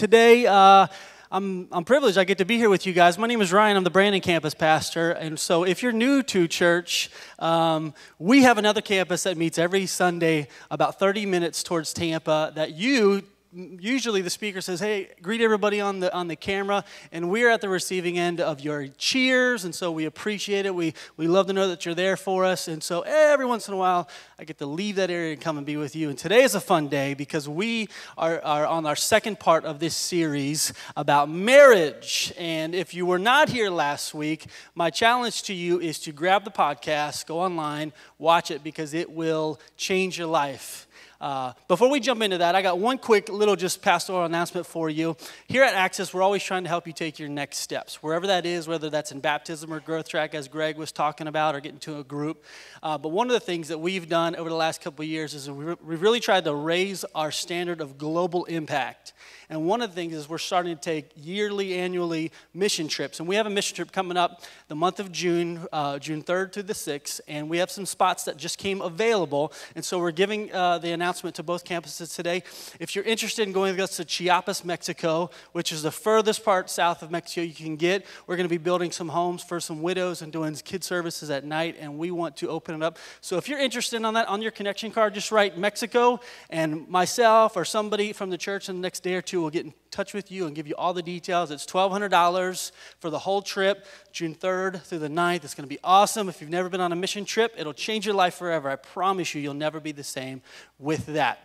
today. Uh, I'm, I'm privileged I get to be here with you guys. My name is Ryan. I'm the Brandon campus pastor. And so if you're new to church, um, we have another campus that meets every Sunday about 30 minutes towards Tampa that you usually the speaker says, "Hey, greet everybody on the on the camera," and we're at the receiving end of your cheers, and so we appreciate it. We we love to know that you're there for us, and so every once in a while, I get to leave that area and come and be with you. And today is a fun day because we are, are on our second part of this series about marriage. And if you were not here last week, my challenge to you is to grab the podcast, go online, watch it because it will change your life. Uh, before we jump into that, I got one quick little just pastoral announcement for you. Here at Access, we're always trying to help you take your next steps, wherever that is, whether that's in baptism or growth track, as Greg was talking about, or getting to a group. Uh, but one of the things that we've done over the last couple of years is we've really tried to raise our standard of global impact. And one of the things is we're starting to take yearly, annually mission trips. And we have a mission trip coming up the month of June, uh, June 3rd to the 6th. And we have some spots that just came available. And so we're giving uh, the announcement to both campuses today. If you're interested in going with us to Chiapas, Mexico, which is the furthest part south of Mexico you can get, we're going to be building some homes for some widows and doing kid services at night. And we want to open it up. So if you're interested on that, on your connection card, just write Mexico and myself or somebody from the church in the next day or two will get in touch with you and give you all the details. It's $1,200 for the whole trip, June 3rd through the 9th. It's going to be awesome. If you've never been on a mission trip, it'll change your life forever. I promise you, you'll never be the same with that.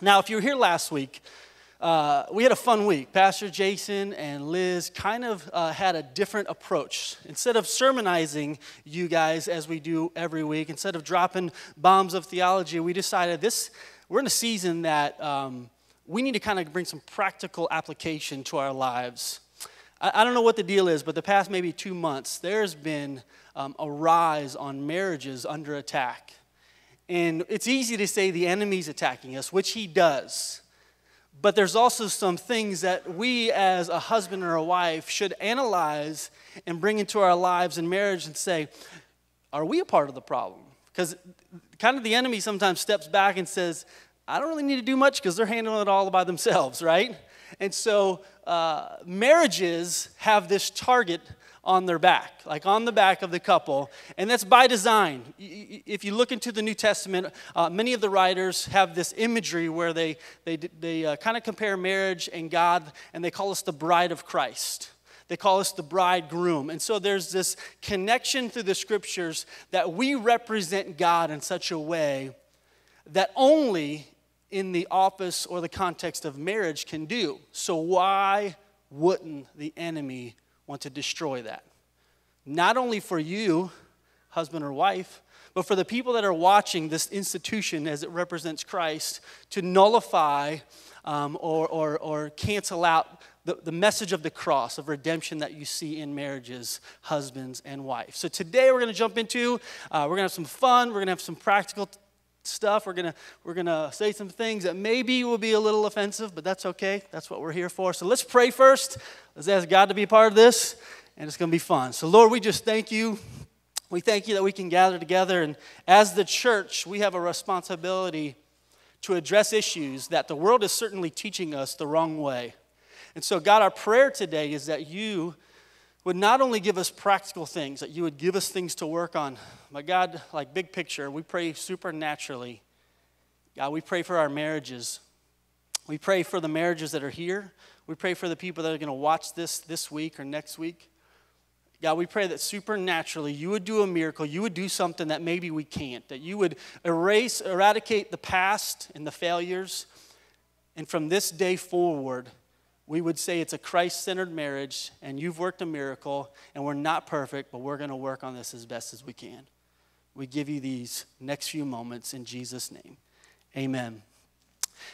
Now, if you were here last week, uh, we had a fun week. Pastor Jason and Liz kind of uh, had a different approach. Instead of sermonizing you guys as we do every week, instead of dropping bombs of theology, we decided this, we're in a season that um, we need to kind of bring some practical application to our lives. I, I, don't know what the deal is, but the past maybe two months, there's been um, a rise on marriages under attack. And it's easy to say the enemy's attacking us, which he does. But there's also some things that we, as a husband or a wife, should analyze and bring into our lives in marriage and say, are we a part of the problem? Because kind of the enemy sometimes steps back and says, I don't really need to do much because they're handling it all by themselves, right? And so uh, marriages have this target on their back, like on the back of the couple, and that's by design. If you look into the New Testament, uh, many of the writers have this imagery where they, they, they uh, kind of compare marriage and God, and they call us the bride of Christ. They call us the bridegroom. And so there's this connection through the scriptures that we represent God in such a way that only in the office or the context of marriage can do. So, why wouldn't the enemy want to destroy that? Not only for you, husband or wife, but for the people that are watching this institution as it represents Christ to nullify um, or, or, or cancel out the, the message of the cross of redemption that you see in marriages, husbands and wives. So today we're going to jump into, uh, we're going to have some fun, we're going to have some practical stuff. We're gonna we're gonna say some things that maybe will be a little offensive, but that's okay. That's what we're here for. So let's pray first. Let's ask God to be a part of this, and it's gonna be fun. So Lord, we just thank you. We thank you that we can gather together, and as the church, we have a responsibility to address issues that the world is certainly teaching us the wrong way. And so, God, our prayer today is that you would not only give us practical things, that you would give us things to work on, but God, like big picture, we pray supernaturally. God, we pray for our marriages. We pray for the marriages that are here. We pray for the people that are going to watch this this week or next week. God, we pray that supernaturally you would do a miracle. You would do something that maybe we can't, that you would erase, eradicate the past and the failures. And from this day forward, we would say it's a Christ centered marriage and you've worked a miracle and we're not perfect, but we're going to work on this as best as we can. We give you these next few moments in Jesus' name. Amen.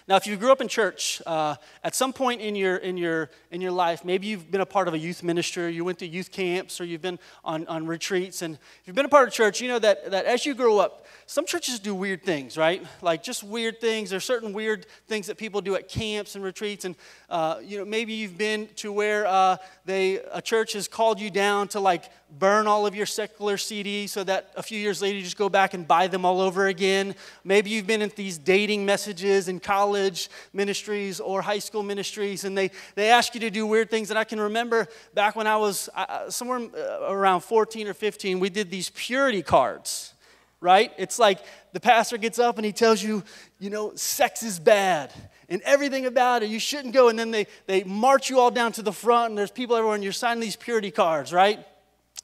Now, if you grew up in church, uh, at some point in your, in, your, in your life, maybe you've been a part of a youth ministry, you went to youth camps, or you've been on, on retreats, and if you've been a part of church, you know that, that as you grow up, some churches do weird things, right? Like just weird things. There's certain weird things that people do at camps and retreats, and uh, you know maybe you've been to where uh, they a church has called you down to like burn all of your secular CDs so that a few years later you just go back and buy them all over again. Maybe you've been in these dating messages in college ministries or high school ministries, and they, they ask you to do weird things. And I can remember back when I was somewhere uh, around 14 or 15, we did these purity cards right? It's like the pastor gets up and he tells you, you know, sex is bad and everything about it. You shouldn't go. And then they, they march you all down to the front and there's people everywhere and you're signing these purity cards, right?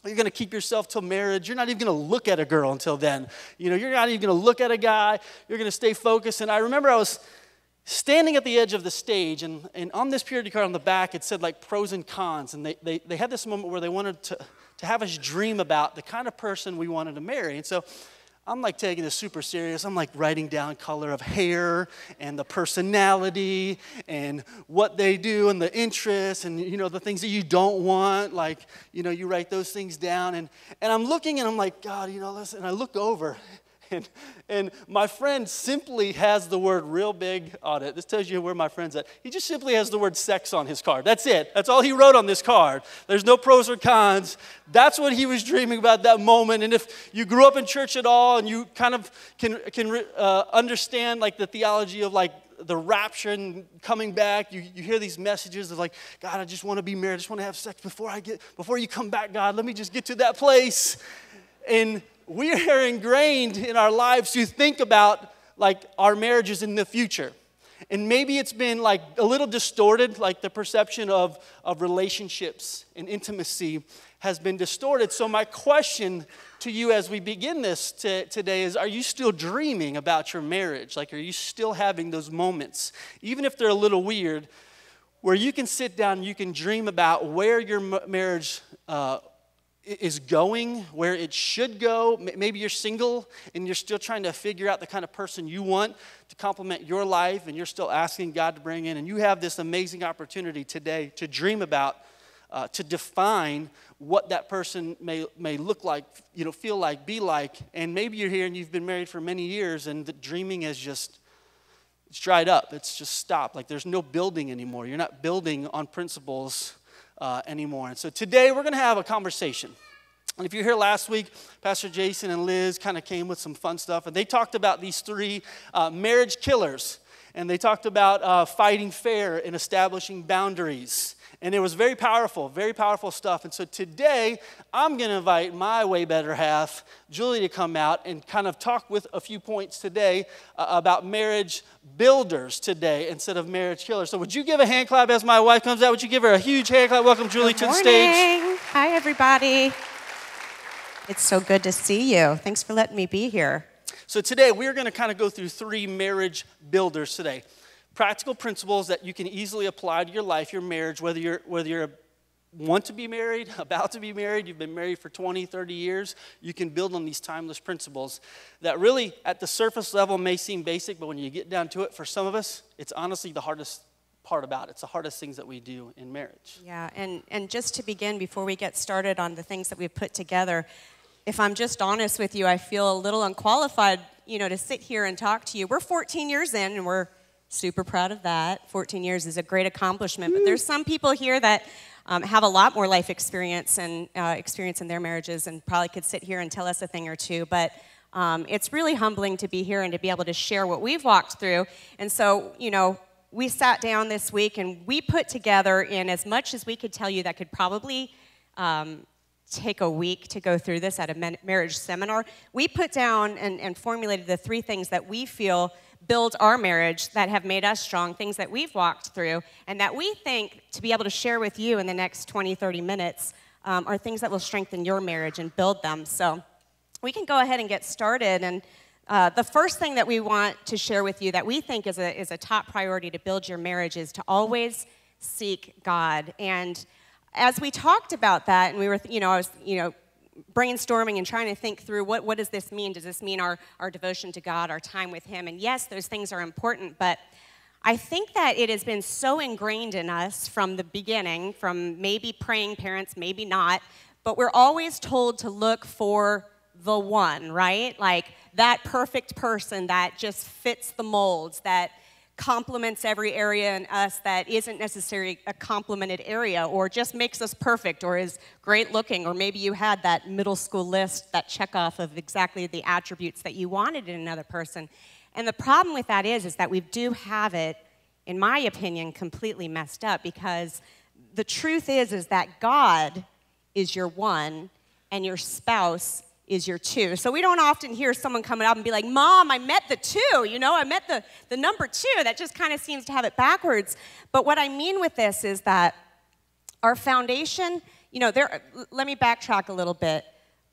You're going to keep yourself till marriage. You're not even going to look at a girl until then. You know, you're not even going to look at a guy. You're going to stay focused. And I remember I was standing at the edge of the stage, and, and on this purity card on the back, it said like pros and cons. And they, they, they had this moment where they wanted to, to have us dream about the kind of person we wanted to marry. And so I'm like taking this super serious. I'm like writing down color of hair and the personality and what they do and the interests and you know the things that you don't want. Like, you know, you write those things down and, and I'm looking and I'm like, God, you know, listen, and I look over and, and my friend simply has the word real big on it. This tells you where my friend's at. He just simply has the word sex on his card. That's it. That's all he wrote on this card. There's no pros or cons. That's what he was dreaming about that moment. And if you grew up in church at all and you kind of can, can uh, understand like the theology of like the rapture and coming back, you, you hear these messages of like, God, I just want to be married. I just want to have sex before I get, before you come back, God. Let me just get to that place. And we are ingrained in our lives to think about like our marriages in the future. And maybe it's been like a little distorted, like the perception of, of relationships and intimacy has been distorted. So, my question to you as we begin this t- today is Are you still dreaming about your marriage? Like, are you still having those moments, even if they're a little weird, where you can sit down and you can dream about where your marriage uh, is going where it should go. Maybe you're single and you're still trying to figure out the kind of person you want to complement your life, and you're still asking God to bring in. And you have this amazing opportunity today to dream about, uh, to define what that person may, may look like, you know, feel like, be like. And maybe you're here and you've been married for many years, and the dreaming has just it's dried up. It's just stopped. Like there's no building anymore. You're not building on principles uh, anymore. And so today we're going to have a conversation. And if you're here last week, Pastor Jason and Liz kind of came with some fun stuff, and they talked about these three uh, marriage killers. And they talked about uh, fighting fair and establishing boundaries. And it was very powerful, very powerful stuff. And so today, I'm going to invite my way better half, Julie, to come out and kind of talk with a few points today uh, about marriage builders today instead of marriage killers. So, would you give a hand clap as my wife comes out? Would you give her a huge hand clap? Welcome, Julie, good to the stage. Hi, everybody. It's so good to see you. Thanks for letting me be here. So, today we're going to kind of go through three marriage builders today practical principles that you can easily apply to your life, your marriage, whether you're, whether you're want to be married, about to be married, you've been married for 20, 30 years, you can build on these timeless principles that really, at the surface level, may seem basic, but when you get down to it, for some of us, it's honestly the hardest part about it. It's the hardest things that we do in marriage. Yeah, and, and just to begin, before we get started on the things that we've put together, if I'm just honest with you, I feel a little unqualified, you know, to sit here and talk to you. We're 14 years in, and we're Super proud of that. 14 years is a great accomplishment. But there's some people here that um, have a lot more life experience and uh, experience in their marriages and probably could sit here and tell us a thing or two. But um, it's really humbling to be here and to be able to share what we've walked through. And so, you know, we sat down this week and we put together in as much as we could tell you that could probably um, take a week to go through this at a marriage seminar. We put down and, and formulated the three things that we feel build our marriage that have made us strong, things that we've walked through, and that we think to be able to share with you in the next 20, 30 minutes um, are things that will strengthen your marriage and build them. So we can go ahead and get started. And uh, the first thing that we want to share with you that we think is a, is a top priority to build your marriage is to always seek God. And as we talked about that, and we were, you know, I was, you know, brainstorming and trying to think through what, what does this mean? Does this mean our, our devotion to God, our time with Him? And yes, those things are important, but I think that it has been so ingrained in us from the beginning, from maybe praying parents, maybe not, but we're always told to look for the one, right? Like that perfect person that just fits the molds, that complements every area in us that isn't necessarily a complemented area or just makes us perfect or is great looking. Or maybe you had that middle school list that check off of exactly the attributes that you wanted in another person. And the problem with that is is that we do have it in my opinion completely messed up because the truth is is that god is your one and your spouse is your two. So we don't often hear someone coming up and be like, Mom, I met the two, you know, I met the, the number two. That just kind of seems to have it backwards. But what I mean with this is that our foundation, you know, there, let me backtrack a little bit.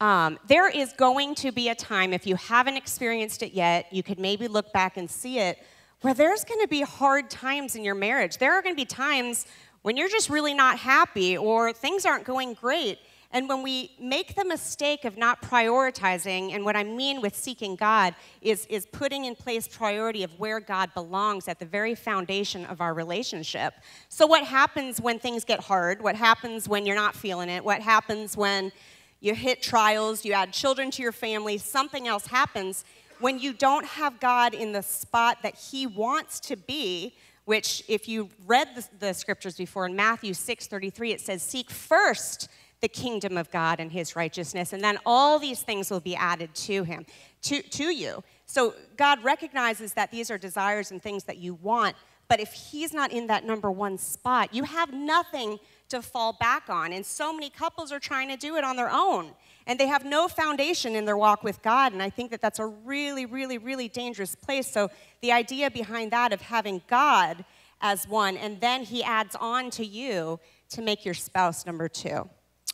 Um, there is going to be a time, if you haven't experienced it yet, you could maybe look back and see it, where there's going to be hard times in your marriage. There are going to be times when you're just really not happy or things aren't going great. And when we make the mistake of not prioritizing, and what I mean with seeking God is, is putting in place priority of where God belongs at the very foundation of our relationship. So, what happens when things get hard? What happens when you're not feeling it? What happens when you hit trials, you add children to your family, something else happens? When you don't have God in the spot that He wants to be, which, if you read the, the scriptures before in Matthew 6 33, it says, Seek first the kingdom of God and his righteousness, and then all these things will be added to him, to, to you. So God recognizes that these are desires and things that you want, but if he's not in that number one spot, you have nothing to fall back on. And so many couples are trying to do it on their own, and they have no foundation in their walk with God. And I think that that's a really, really, really dangerous place. So the idea behind that of having God as one, and then he adds on to you to make your spouse number two.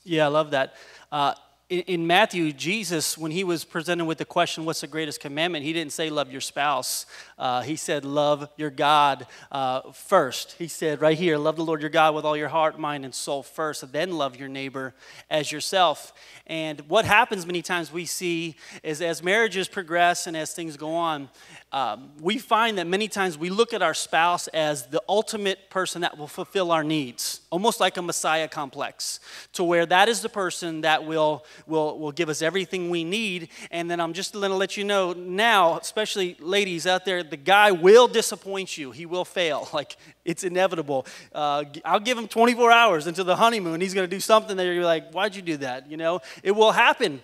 Yeah, I love that. Uh, in, in, Matthew, Jesus, when he was presented with the question, What's the greatest commandment? he didn't say, Love your spouse. Uh, he said, Love your God uh, first. He said, right here, Love the Lord your God with all your heart, mind, and soul first, and then love your neighbor as yourself. And what happens many times we see is as marriages progress and as things go on, um, we find that many times we look at our spouse as the ultimate person that will fulfill our needs, almost like a Messiah complex, to where that is the person that will, will, will give us everything we need. And then I'm just going to let you know now, especially ladies out there, the guy will disappoint you. He will fail. Like, it's inevitable. Uh, I'll give him 24 hours into the honeymoon. He's going to do something that you're like, why'd you do that? You know, it will happen.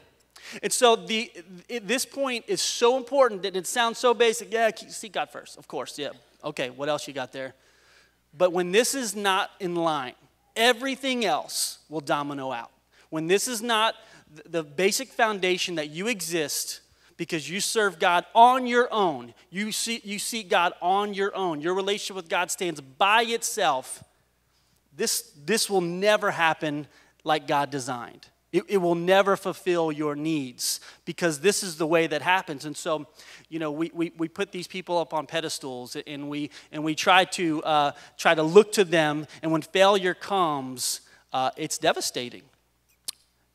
And so the, this point is so important that it sounds so basic. Yeah, seek God first, of course. Yeah. Okay, what else you got there? But when this is not in line, everything else will domino out. When this is not the basic foundation that you exist because you serve God on your own, you, see, you seek God on your own, your relationship with God stands by itself, this, this will never happen like God designed. It, it, will never fulfill your needs because this is the way that happens. And so, you know, we, we, we put these people up on pedestals and we, and we try, to, uh, try to look to them. And when failure comes, uh, it's devastating.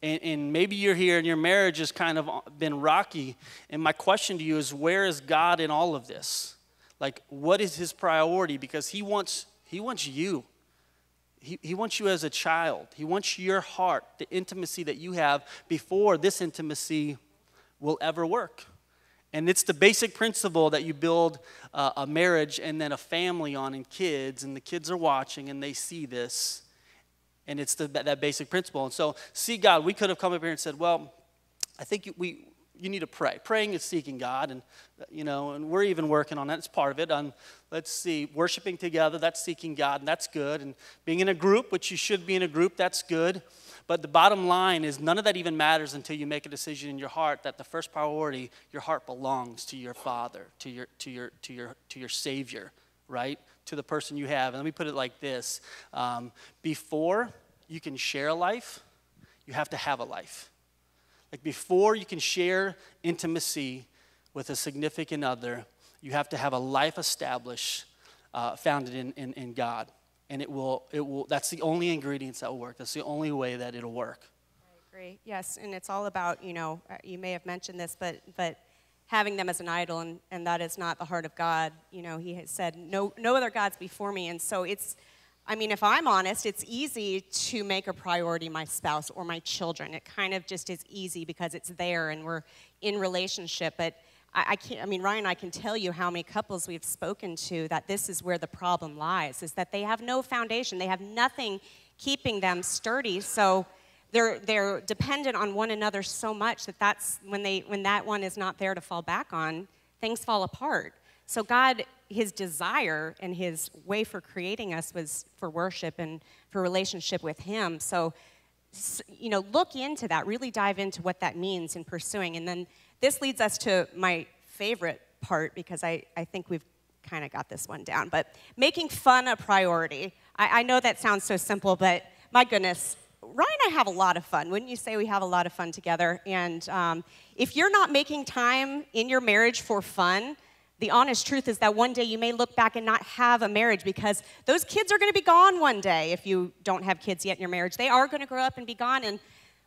And, and maybe you're here and your marriage has kind of been rocky. And my question to you is where is God in all of this? Like, what is his priority? Because he wants, he wants you. He, he wants you as a child. He wants your heart, the intimacy that you have before this intimacy will ever work. And it's the basic principle that you build uh, a marriage and then a family on and kids, and the kids are watching and they see this. And it's the, that basic principle. And so, see God, we could have come up here and said, well, I think we, you need to pray. Praying is seeking God, and you know, and we're even working on that. It's part of it. On let's see, worshiping together, that's seeking God, and that's good. And being in a group, which you should be in a group, that's good. But the bottom line is none of that even matters until you make a decision in your heart that the first priority, your heart belongs to your Father, to your to your to your to your Savior, right? To the person you have. And let me put it like this: um, before you can share a life, you have to have a life. Like before you can share intimacy with a significant other, you have to have a life established, uh, founded in, in, in God. And it will, it will, that's the only ingredients that will work. That's the only way that it'll work. I agree. Yes, and it's all about, you know, uh, you may have mentioned this, but, but having them as an idol, and, and that is not the heart of God. You know, he has said, no, no other gods before me. And so it's, I mean, if I'm honest, it's easy to make a priority my spouse or my children. It kind of just is easy because it's there and we're in relationship. But I, I can't, I mean, Ryan, I can tell you how many couples we've spoken to that this is where the problem lies, is that they have no foundation. They have nothing keeping them sturdy. So they're, they're dependent on one another so much that that's when, they, when that one is not there to fall back on, things fall apart. So God, his desire and his way for creating us was for worship and for relationship with him. So, you know, look into that, really dive into what that means in pursuing. And then this leads us to my favorite part because I, I think we've kind of got this one down. But making fun a priority. I, I know that sounds so simple, but my goodness, Ryan and I have a lot of fun. Wouldn't you say we have a lot of fun together? And um, if you're not making time in your marriage for fun, the honest truth is that one day you may look back and not have a marriage because those kids are going to be gone one day if you don't have kids yet in your marriage. They are going to grow up and be gone, and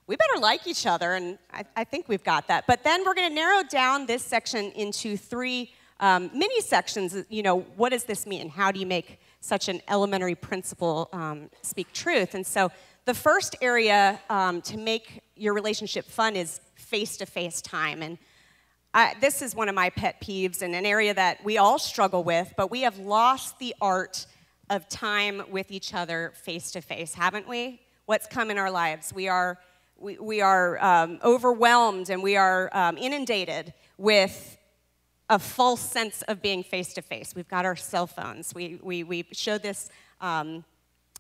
we better like each other, and I, I think we've got that. But then we're going to narrow down this section into three um, mini sections. You know, what does this mean? And how do you make such an elementary principle um, speak truth? And so the first area um, to make your relationship fun is face to face time. And I, this is one of my pet peeves and an area that we all struggle with, but we have lost the art of time with each other face to face, haven't we? What's come in our lives? We are, we, we are um, overwhelmed and we are um, inundated with a false sense of being face to face. We've got our cell phones. We, we, we show this um,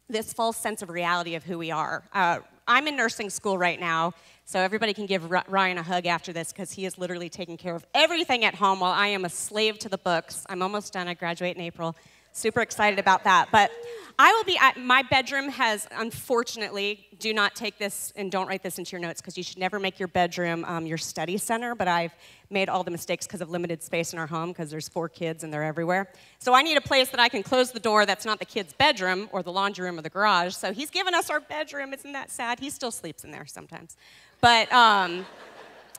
this false sense of reality of who we are. Uh, I'm in nursing school right now, so everybody can give Ryan a hug after this because he is literally taking care of everything at home while I am a slave to the books. I'm almost done. I graduate in April. Super excited about that. But I will be, at, my bedroom has, unfortunately, do not take this and don't write this into your notes because you should never make your bedroom um, your study center, but I've made all the mistakes because of limited space in our home because there's four kids and they're everywhere. So I need a place that I can close the door that's not the kid's bedroom or the laundry room or the garage. So he's given us our bedroom. Isn't that sad? He still sleeps in there sometimes. But, um,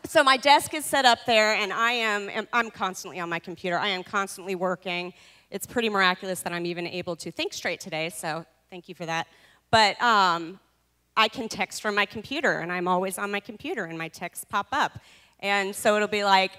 so my desk is set up there and I am, I'm constantly on my computer. I am constantly working it's pretty miraculous that I'm even able to think straight today, so thank you for that. But um, I can text from my computer, and I'm always on my computer, and my texts pop up. And so it'll be like,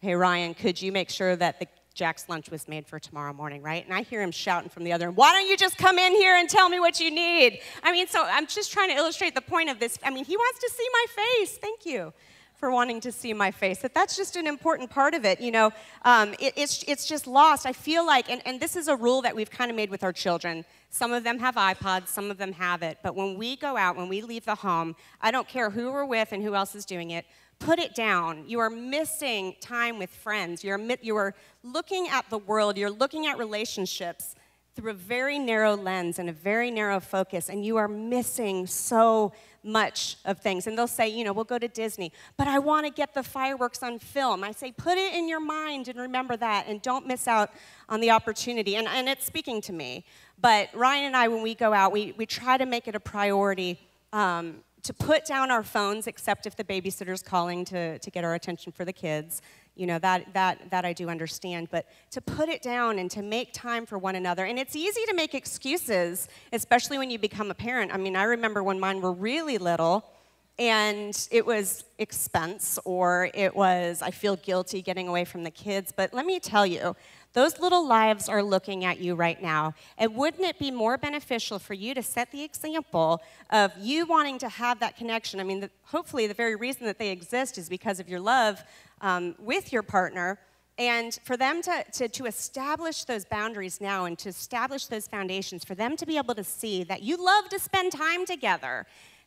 hey, Ryan, could you make sure that the Jack's lunch was made for tomorrow morning, right? And I hear him shouting from the other room, why don't you just come in here and tell me what you need? I mean, so I'm just trying to illustrate the point of this. I mean, he wants to see my face. Thank you for wanting to see my face. That that's just an important part of it. You know, um, it, it's it's just lost. I feel like, and, and this is a rule that we've kind of made with our children. Some of them have iPods, some of them have it. But when we go out, when we leave the home, I don't care who we're with and who else is doing it. Put it down. You are missing time with friends. You're you are looking at the world. You're looking at relationships through a very narrow lens and a very narrow focus, and you are missing so much of things. And they'll say, you know, we'll go to Disney, but I want to get the fireworks on film. I say, put it in your mind and remember that, and don't miss out on the opportunity. And, and it's speaking to me. But Ryan and I, when we go out, we, we try to make it a priority. Um, to put down our phones, except if the babysitter's calling to, to get our attention for the kids, you know that that that i do understand but to put it down and to make time for one another and it's easy to make excuses especially when you become a parent. I mean i remember when mine were really little and it was expense or it was i feel guilty getting away from the kids but let me tell you those little lives are looking at you right now. And wouldn't it be more beneficial for you to set the example of you wanting to have that connection? I mean, the, hopefully, the very reason that they exist is because of your love um, with your partner. And for them to, to, to establish those boundaries now and to establish those foundations, for them to be able to see that you love to spend time together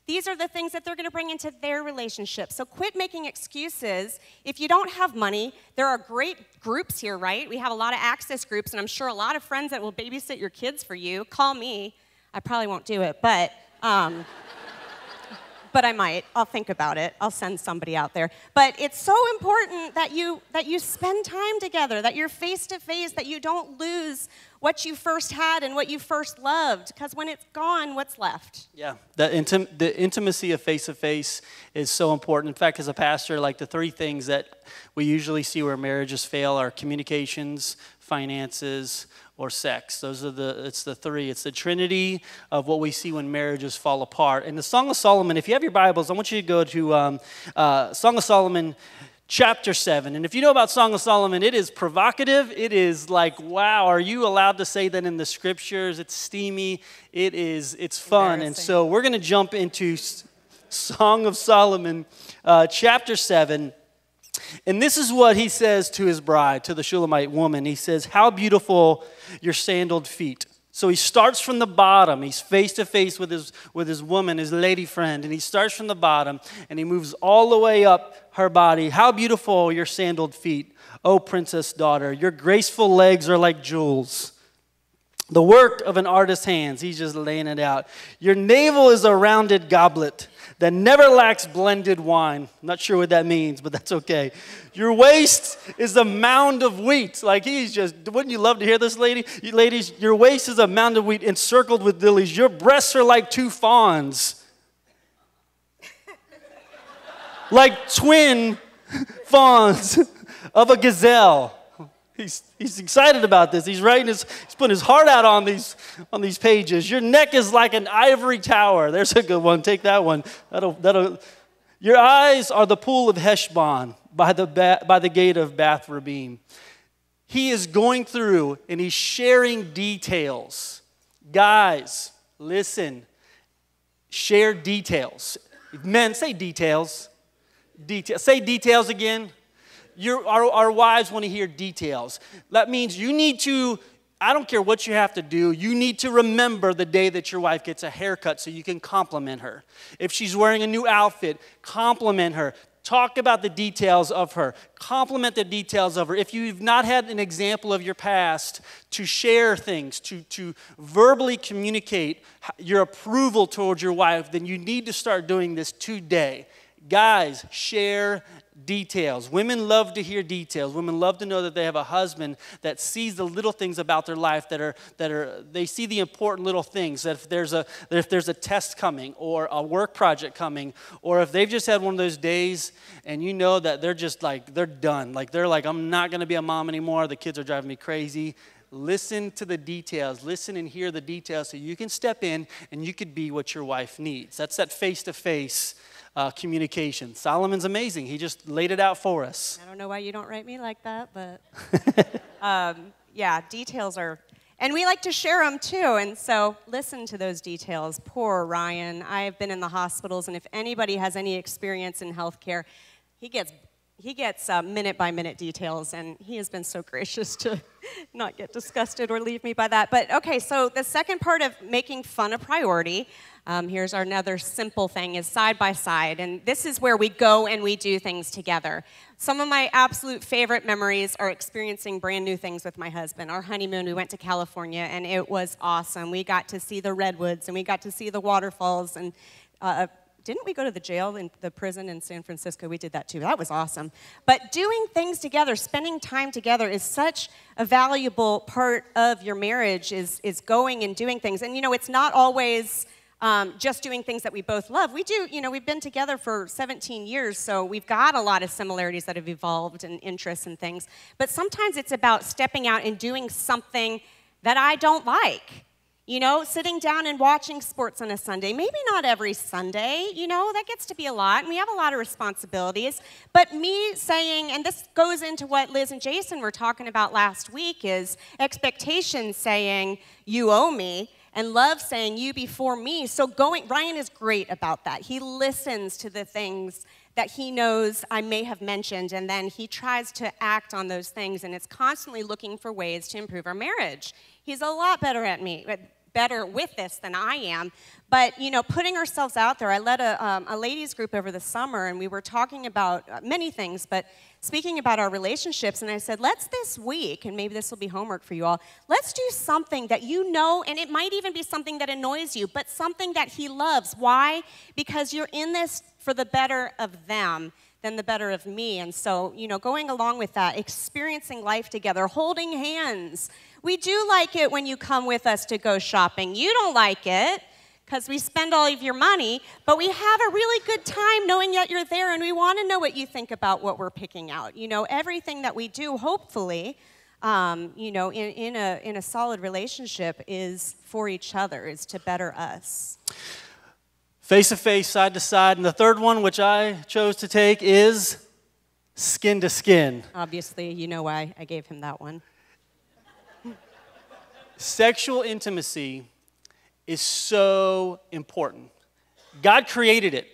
these are the things that they're going to bring into their relationship. So quit making excuses. If you don't have money, there are great groups here, right? We have a lot of access groups, and I'm sure a lot of friends that will babysit your kids for you. Call me. I probably won't do it, but. Um, but I might. I'll think about it. I'll send somebody out there. But it's so important that you that you spend time together, that you're face to face, that you don't lose what you first had and what you first loved. Because when it's gone, what's left? Yeah, the, intim- the intimacy of face to face is so important. In fact, as a pastor, like the three things that we usually see where marriages fail are communications, finances, or sex. Those are the, it's the three. It's the trinity of what we see when marriages fall apart. And the Song of Solomon, if you have your Bibles, I want you to go to um, uh, Song of Solomon chapter 7. And if you know about Song of Solomon, it is provocative. It is like, wow, are you allowed to say that in the scriptures? It's steamy. It is, it's fun. And so we're going to jump into Song of Solomon, uh, chapter 7. And this is what he says to his bride, to the Shulamite woman. He says, How beautiful your sandaled feet. So he starts from the bottom. He's face to face with his with his woman, his lady friend, and he starts from the bottom and he moves all the way up her body. How beautiful your sandaled feet, O princess daughter. Your graceful legs are like jewels. The work of an artist's hands. He's just laying it out. Your navel is a rounded goblet that never lacks blended wine. I'm not sure what that means, but that's okay. Your waist is a mound of wheat. Like he's just, wouldn't you love to hear this, lady? You ladies, your waist is a mound of wheat encircled with lilies. Your breasts are like two fawns. like twin fawns of a gazelle. He's, he's excited about this. He's writing his, he's putting his heart out on these, on these pages. Your neck is like an ivory tower. There's a good one. Take that one. That'll, that'll, your eyes are the pool of Heshbon by the, ba- by the gate of Bath Rabim. He is going through and he's sharing details. Guys, listen. Share details. Men, say details. Details. Say details again your, our, our wives want to hear details. That means you need to, I don't care what you have to do, you need to remember the day that your wife gets a haircut so you can compliment her. If she's wearing a new outfit, compliment her. Talk about the details of her. Compliment the details of her. If you've not had an example of your past to share things, to, to verbally communicate your approval towards your wife, then you need to start doing this today. Guys, share details. Women love to hear details. Women love to know that they have a husband that sees the little things about their life that are that are they see the important little things. That if there's a that if there's a test coming or a work project coming or if they've just had one of those days and you know that they're just like they're done. Like they're like I'm not going to be a mom anymore. The kids are driving me crazy. Listen to the details. Listen and hear the details so you can step in and you could be what your wife needs. That's that face to face uh, communication. Solomon's amazing. He just laid it out for us. I don't know why you don't write me like that, but um, yeah, details are, and we like to share them too. And so listen to those details. Poor Ryan. I've been in the hospitals, and if anybody has any experience in healthcare, he gets he gets uh, minute by minute details, and he has been so gracious to not get disgusted or leave me by that. But okay, so the second part of making fun a priority um, here's our another simple thing is side by side. And this is where we go and we do things together. Some of my absolute favorite memories are experiencing brand new things with my husband. Our honeymoon, we went to California and it was awesome. We got to see the redwoods and we got to see the waterfalls and uh, didn't we go to the jail in the prison in San Francisco? We did that too. That was awesome. But doing things together, spending time together is such a valuable part of your marriage is, is going and doing things. And you know, it's not always um, just doing things that we both love. We do, you know, we've been together for 17 years, so we've got a lot of similarities that have evolved and interests and things. But sometimes it's about stepping out and doing something that I don't like. You know, sitting down and watching sports on a Sunday. Maybe not every Sunday, you know, that gets to be a lot, and we have a lot of responsibilities. But me saying, and this goes into what Liz and Jason were talking about last week, is expectations saying, you owe me and love saying you before me. So going Ryan is great about that. He listens to the things that he knows I may have mentioned and then he tries to act on those things and it's constantly looking for ways to improve our marriage. He's a lot better at me better with this than I am. But, you know, putting ourselves out there, I led a, um, a ladies group over the summer and we were talking about uh, many things, but speaking about our relationships. And I said, let's this week, and maybe this will be homework for you all, let's do something that you know, and it might even be something that annoys you, but something that he loves. Why? Because you're in this for the better of them than the better of me. And so, you know, going along with that, experiencing life together, holding hands. We do like it when you come with us to go shopping. You don't like it because we spend all of your money, but we have a really good time knowing that you're there and we want to know what you think about what we're picking out. You know, everything that we do, hopefully, um, you know, in, in, a, in a solid relationship is for each other, is to better us. Face to face, side to side. And the third one, which I chose to take, is skin to skin. Obviously, you know why I gave him that one. Sexual intimacy is so important. God created it.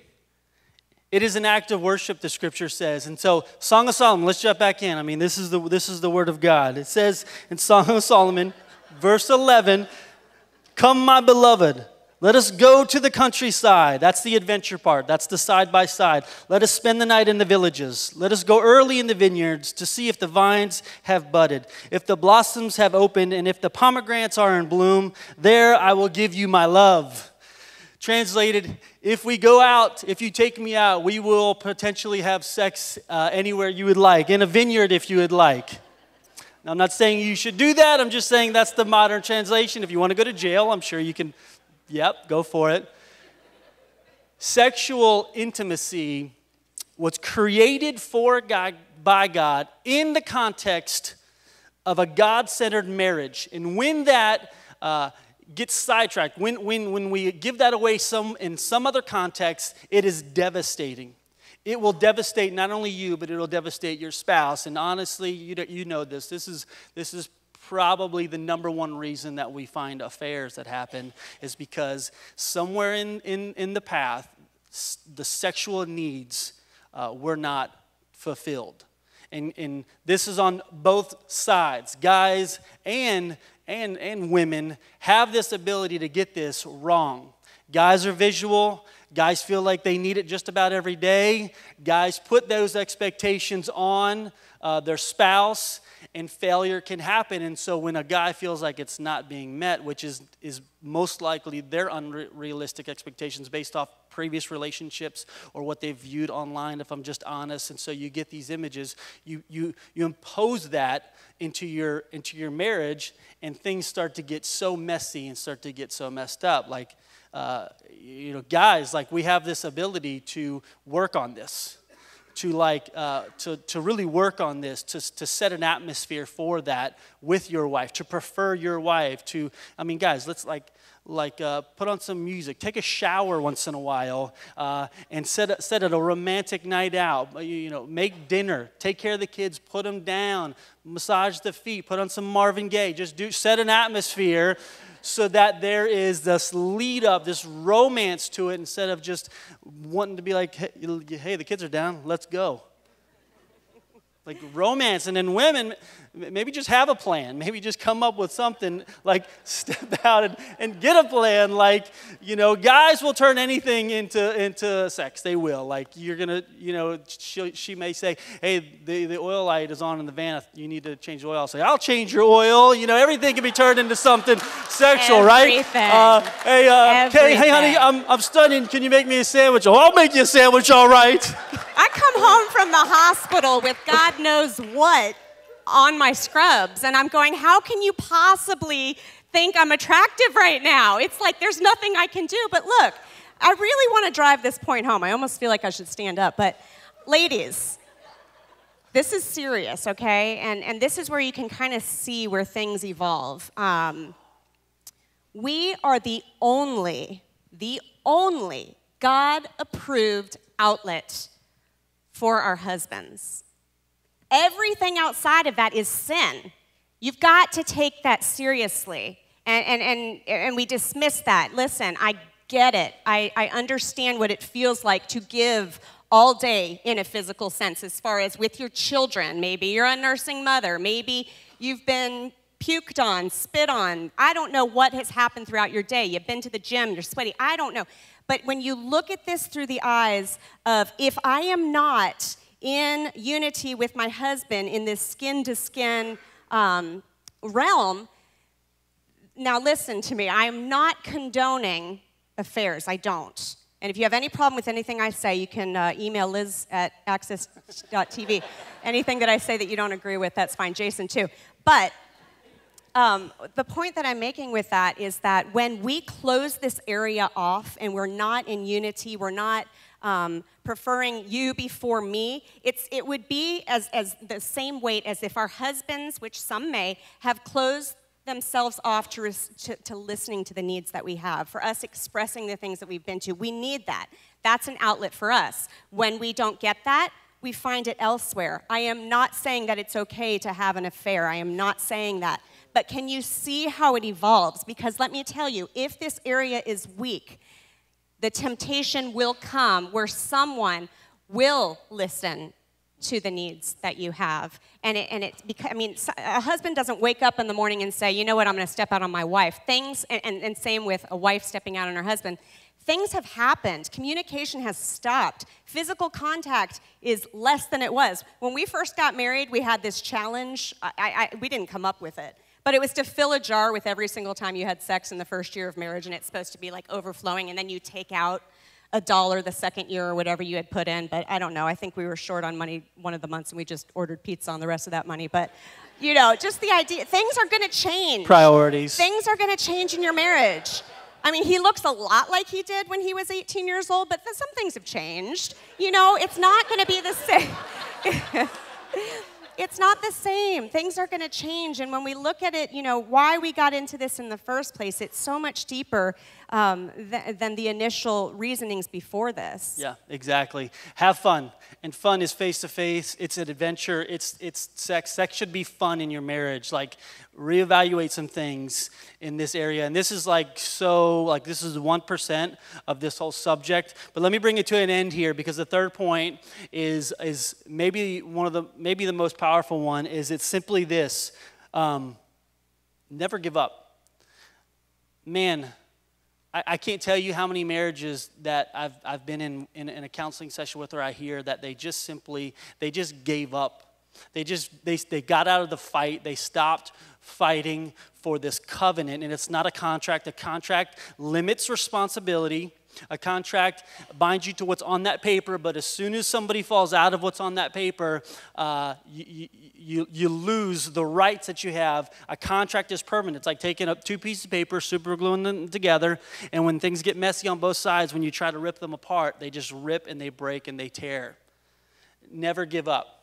It is an act of worship, the scripture says. And so, Song of Solomon, let's jump back in. I mean, this is the, this is the word of God. It says in Song of Solomon, verse 11, Come, my beloved, let us go to the countryside. That's the adventure part. That's the side by side. Let us spend the night in the villages. Let us go early in the vineyards to see if the vines have budded, if the blossoms have opened, and if the pomegranates are in bloom. There I will give you my love. Translated, if we go out, if you take me out, we will potentially have sex uh, anywhere you would like, in a vineyard if you would like. Now, I'm not saying you should do that. I'm just saying that's the modern translation. If you want to go to jail, I'm sure you can, yep, go for it. Sexual intimacy was created for God, by God in the context of a God centered marriage. And when that uh, gets sidetracked, when, when, when we give that away some, in some other context, it is devastating. It will devastate not only you, but it'll devastate your spouse. And honestly, you, you know this. This is, this is probably the number one reason that we find affairs that happen is because somewhere in, in, in the path, the sexual needs uh, were not fulfilled. And, and this is on both sides, guys and and, and women have this ability to get this wrong. Guys are visual. Guys feel like they need it just about every day. Guys put those expectations on uh, their spouse, and failure can happen. And so, when a guy feels like it's not being met, which is, is most likely their unrealistic expectations based off previous relationships or what they've viewed online, if I'm just honest, and so you get these images, you, you, you impose that into your into your marriage and things start to get so messy and start to get so messed up. Like uh, you know guys like we have this ability to work on this to like uh, to, to really work on this to, to set an atmosphere for that with your wife to prefer your wife to i mean guys let's like like uh, put on some music, take a shower once in a while, uh, and set, set it a romantic night out. You, you know, make dinner, take care of the kids, put them down, massage the feet, put on some Marvin Gaye. Just do set an atmosphere so that there is this lead up, this romance to it, instead of just wanting to be like, hey, hey the kids are down, let's go like romance and then women maybe just have a plan. Maybe just come up with something like step out and, and get a plan like you know guys will turn anything into into sex. They will. Like you're gonna you know she, she may say hey the, the oil light is on in the van. You need to change the oil. I'll say i'll change your oil. You know everything can be turned into something sexual everything. right uh, hey uh, hey, hey honey I'm, I'm studying can you make me a sandwich? Oh i'll make you a sandwich all right come home from the hospital with God knows what on my scrubs, and I'm going, How can you possibly think I'm attractive right now? It's like there's nothing I can do. But look, I really want to drive this point home. I almost feel like I should stand up. But, ladies, this is serious, okay? And, and this is where you can kind of see where things evolve. Um, we are the only, the only God approved outlet for our husbands. Everything outside of that is sin. You've got to take that seriously. And, and, and, and we dismiss that. Listen, I get it. I, I understand what it feels like to give all day in a physical sense, as far as with your children. Maybe you're a nursing mother. Maybe you've been puked on, spit on. I don't know what has happened throughout your day. You've been to the gym, you're sweaty. I don't know. But when you look at this through the eyes of if I am not in unity with my husband in this skin to skin realm, now listen to me. I am not condoning affairs. I don't. And if you have any problem with anything I say, you can uh, email Liz at access.tv. Anything that I say that you don't agree with, that's fine. Jason, too. But um, the point that I'm making with that is that when we close this area off and we're not in unity, we're not um, preferring you before me, it's, it would be as, as the same weight as if our husbands, which some may, have closed themselves off to, to, to, listening to the needs that we have, for us expressing the things that we've been to. We need that. That's an outlet for us. When we don't get that, we find it elsewhere. I am not saying that it's okay to have an affair. I am not saying that. But can you see how it evolves? Because let me tell you, if this area is weak, the temptation will come where someone will listen to the needs that you have. And it, and it I mean, a husband doesn't wake up in the morning and say, you know what, I'm going to step out on my wife. Things, and, and, and same with a wife stepping out on her husband. Things have happened. Communication has stopped. Physical contact is less than it was. When we first got married, we had this challenge. I, I, we didn't come up with it, but it was to fill a jar with every single time you had sex in the first year of marriage, and it's supposed to be like overflowing, and then you take out a dollar the second year or whatever you had put in. But I don't know. I think we were short on money one of the months, and we just ordered pizza on the rest of that money. But you know, just the idea things are going to change. Priorities. Things are going to change in your marriage. I mean, he looks a lot like he did when he was 18 years old, but some things have changed. You know, it's not going to be the same. It's not the same. Things are going to change. And when we look at it, you know, why we got into this in the first place, it's so much deeper um, th- than the initial reasonings before this. Yeah, exactly. Have fun. And fun is face to face, it's an adventure, it's, it's sex. Sex should be fun in your marriage. Like, reevaluate some things in this area. And this is like so, like, this is 1% of this whole subject. But let me bring it to an end here because the third point is, is maybe one of the, maybe the most powerful one is it's simply this um, never give up. Man, I, I, can't tell you how many marriages that I've, I've been in, in, in a counseling session with where I hear that they just simply, they just gave up. They just, they, they got out of the fight. They stopped fighting for this covenant. And it's not a contract. A contract limits responsibility. A contract binds you to what's on that paper, but as soon as somebody falls out of what's on that paper, uh, you, you, you lose the rights that you have. A contract is permanent. It's like taking up two pieces of paper, super gluing them together, and when things get messy on both sides, when you try to rip them apart, they just rip and they break and they tear. Never give up.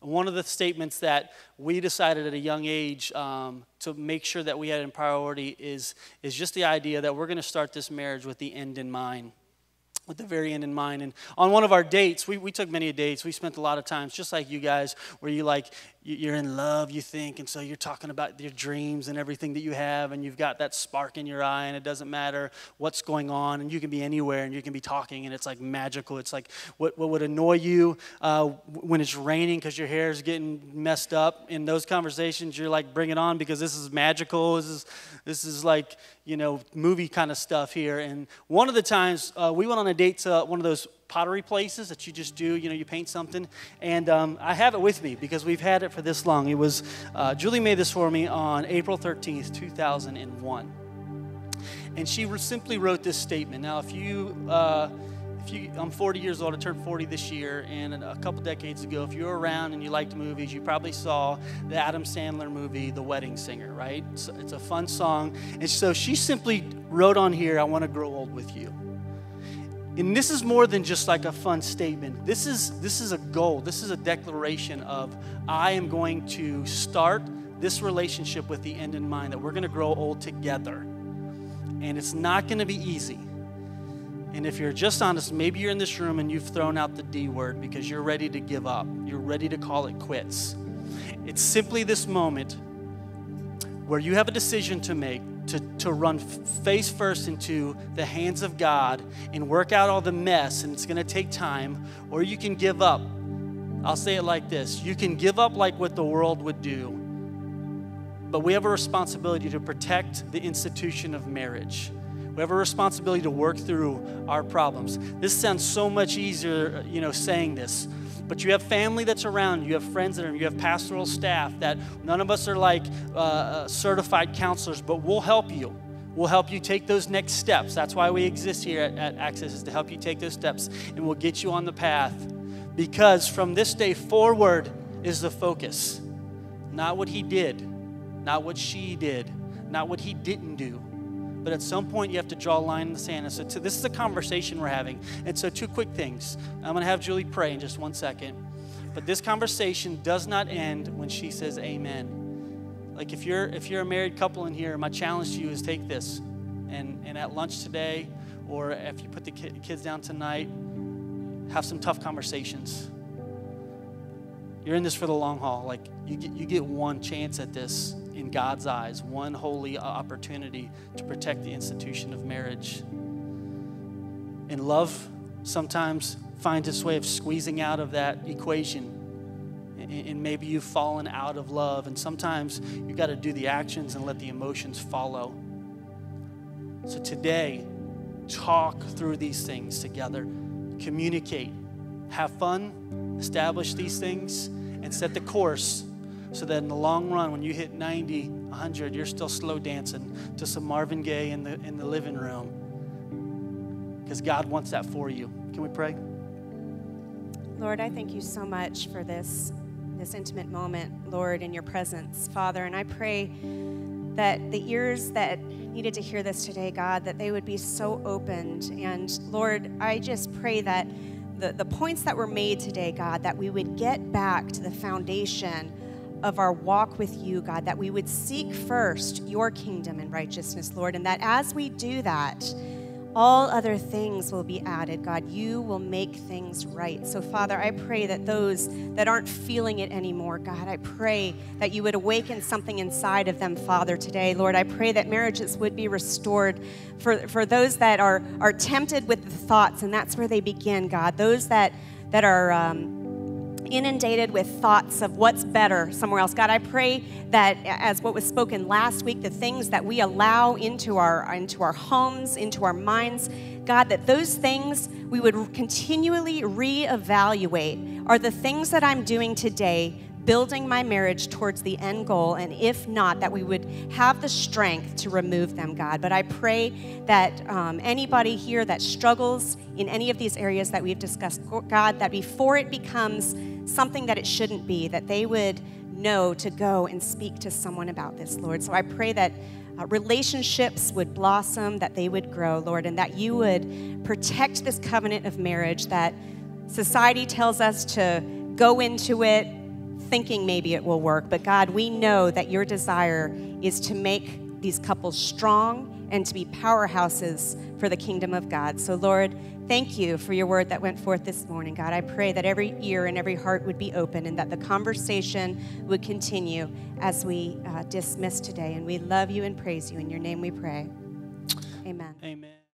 One of the statements that we decided at a young age um, to make sure that we had in priority is, is just the idea that we're going to start this marriage with the end in mind with the very end in mind. And on one of our dates, we, we took many dates. We spent a lot of times, just like you guys, where you like, you're in love, you think, and so you're talking about your dreams and everything that you have, and you've got that spark in your eye, and it doesn't matter what's going on, and you can be anywhere, and you can be talking, and it's like magical. It's like what, what would annoy you uh, when it's raining because your hair is getting messed up. In those conversations, you're like, bring it on because this is magical. This is, this is like, you know, movie kind of stuff here. And one of the times uh, we went on a date to one of those pottery places that you just do, you know, you paint something. And um, I have it with me because we've had it for this long. It was, uh, Julie made this for me on April 13th, 2001. And she simply wrote this statement. Now, if you, uh, if you, I'm 40 years old, I turned 40 this year, and a couple decades ago, if you were around and you liked movies, you probably saw the Adam Sandler movie, The Wedding Singer, right? It's, it's a fun song. And so she simply wrote on here, I want to grow old with you. And this is more than just like a fun statement. This is this is a goal. This is a declaration of I am going to start this relationship with the end in mind that we're going to grow old together. And it's not going to be easy. And if you're just honest, maybe you're in this room and you've thrown out the D word because you're ready to give up. You're ready to call it quits. It's simply this moment where you have a decision to make to, to run face first into the hands of God and work out all the mess, and it's going to take time, or you can give up. I'll say it like this you can give up like what the world would do, but we have a responsibility to protect the institution of marriage. We have a responsibility to work through our problems. This sounds so much easier, you know, saying this but you have family that's around you, have friends that are, you have pastoral staff that none of us are like uh, uh, certified counselors, but we'll help you. We'll help you take those next steps. That's why we exist here at, at Access, is to help you take those steps, and we'll get you on the path. Because from this day forward is the focus. Not what he did, not what she did, not what he didn't do, but at some point, you have to draw a line in the sand. And so, to, this is a conversation we're having. And so, two quick things. I'm going to have Julie pray in just one second. But this conversation does not end when she says amen. Like if you're if you're a married couple in here, my challenge to you is take this, and and at lunch today, or if you put the kids down tonight, have some tough conversations. you're in this for the long haul. Like you get, you get one chance at this in God's eyes, one holy opportunity to protect the institution of marriage. And love sometimes finds its way of squeezing out of that equation. And maybe you've fallen out of love, and sometimes you've got to do the actions and let the emotions follow. So today, talk through these things together, communicate, have fun, establish these things, and set the course so that in the long run, when you hit 90, 100, you're still slow dancing to some Marvin Gaye in the, in the living room. Because God wants that for you. Can we pray? Lord, I thank you so much for this, this intimate moment, Lord, in your presence, Father. And I pray that the ears that needed to hear this today, God, that they would be so opened. And Lord, I just pray that the, the points that were made today, God, that we would get back to the foundation of our walk with you, God, that we would seek first your kingdom and righteousness, Lord, and that as we do that, all other things will be added. God, you will make things right. So, Father, I pray that those that aren't feeling it anymore, God, I pray that you would awaken something inside of them, Father, today. Lord, I pray that marriages would be restored for, for those that are, are tempted with the thoughts, and that's where they begin, God. Those that, that are. Um, inundated with thoughts of what's better somewhere else. God, I pray that as what was spoken last week, the things that we allow into our into our homes, into our minds, God, that those things we would continually reevaluate. Are the things that I'm doing today building my marriage towards the end goal? And if not, that we would have the strength to remove them, God. But I pray that um, anybody here that struggles in any of these areas that we've discussed, God, that before it becomes something that it shouldn't be, that they would know to go and speak to someone about this, Lord. So I pray that uh, relationships would blossom, that they would grow, Lord, and that you would protect this covenant of marriage that society tells us to go into it thinking maybe it will work. But God, we know that your desire is to make these couples strong and to be powerhouses for the kingdom of God. So, Lord, thank you for your word that went forth this morning, God. I pray that every ear and every heart would be open and that the conversation would continue as we uh, dismiss today. And we love you and praise you. In your name we pray. Amen. Amen.